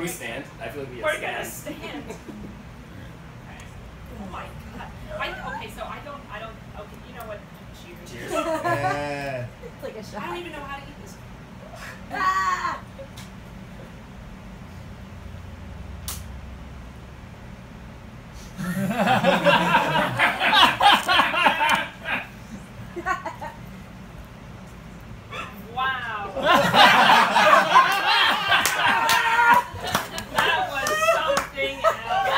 Can we stand? I feel like we We're have gonna stand. stand. Okay. Oh my god. I, okay, so I don't, I don't, okay, you know what? Cheers. Cheers. Yeah. It's like a shot. I don't even know how to eat this. Ah! Wow. that was something else.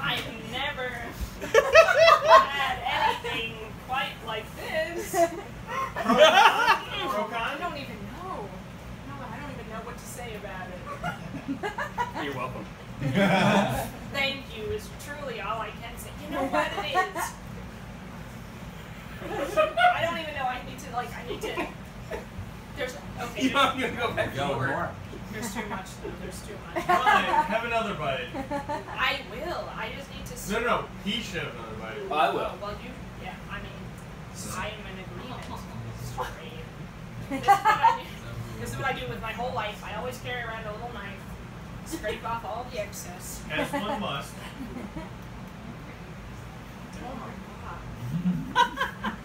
I've never had anything quite like this. I don't even know. No, I don't even know what to say about it. You're welcome. Thank you is truly all I can say. You know what it is? I don't even know. I need to like. I need to. There's okay. You There's, want me to go back Go forward? more. there's too much. Though. There's too much. Come on, have another bite. I will. I just need to. No, no, no. He should have another bite. Oh, I will. Well, you. Yeah. I mean, I am in agreement. Straight. This is, what I do. this is what I do with my whole life. I always carry around a little knife, scrape off all the excess. As one must. Oh my god.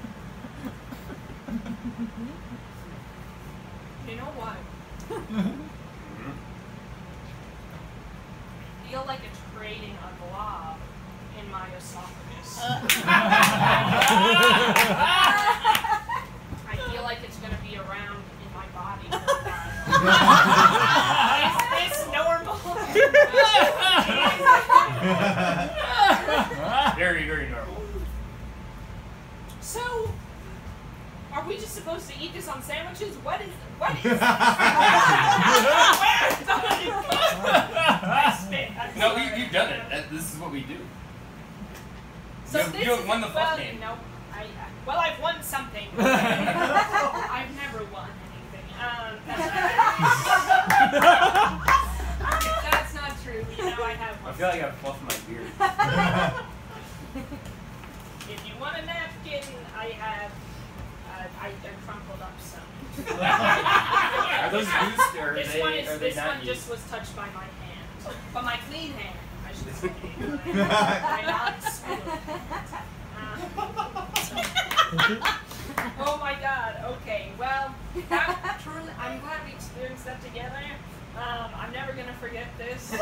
You know what? I feel like it's creating a glob in my esophagus. I feel like it's gonna be around in my body for a while. Is this normal? Very, very normal. so, are we just supposed to eat this on sandwiches? What is what is? Where is I spit. I'm No, you, you've done it. That, this is what we do. So You have- this you have won the well, game. No, I, I well, I've won something. I've never won anything. Um, that's not true. You know, I have I one. feel like I'm fluffing my beard. If you want a napkin, I have. Uh, I, I crumpled up some. Are those used or are this they, one is are they this not one used? just was touched by my hand, but my clean hand, I should say. my non-smooth hand. Uh, oh my God. Okay. Well, that truly, I'm glad we experienced that together. Um, I'm never gonna forget this.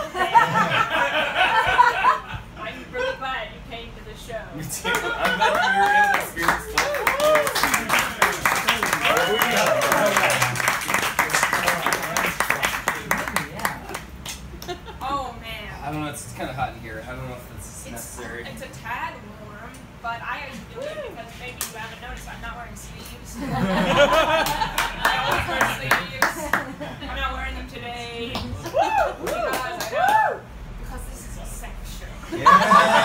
Me too. I'm glad you're in the experience. Oh. I don't know, it's kind of hot in here. I don't know if it's, it's necessary. It's a tad warm, but I am doing it because maybe you haven't noticed I'm not wearing sleeves. I always wear sleeves. I'm not wearing them today. because, I don't, because this is a sex show. Yeah.